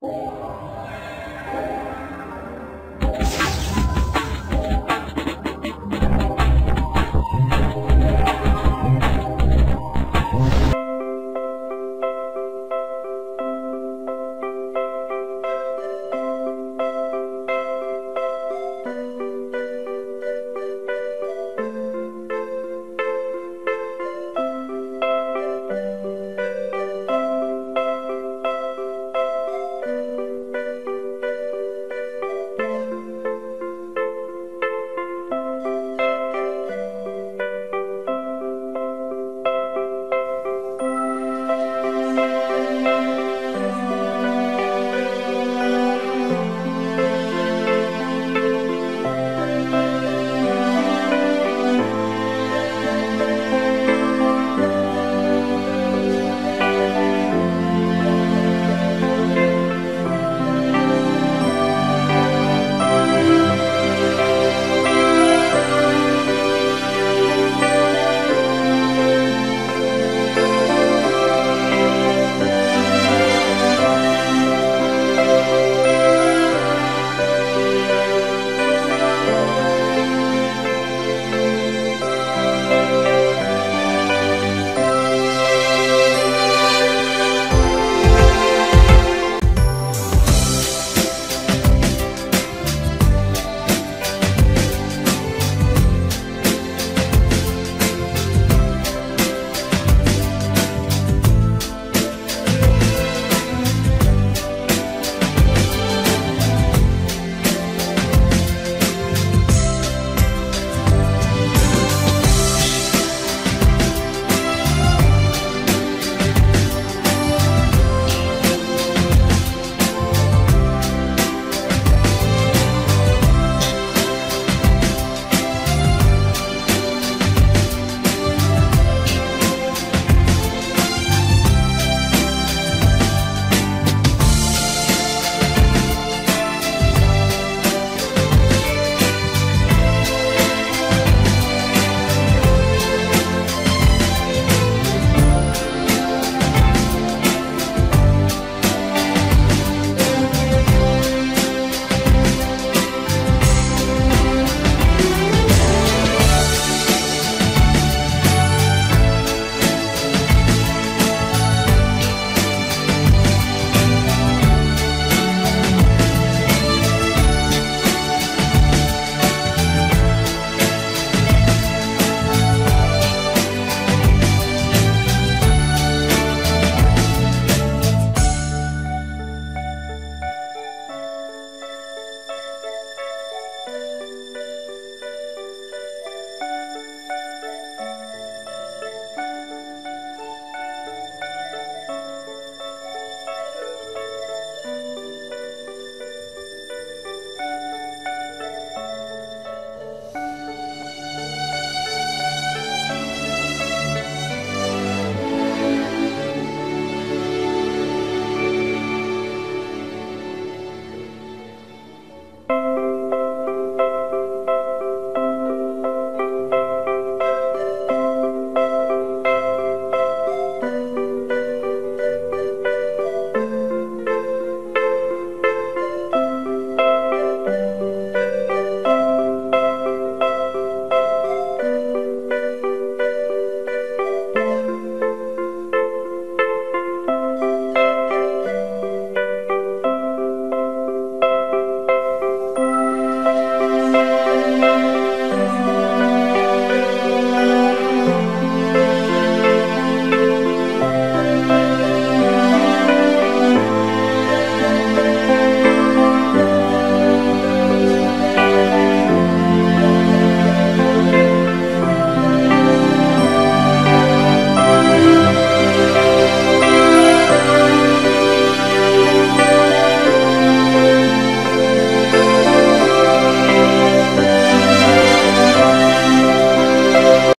Música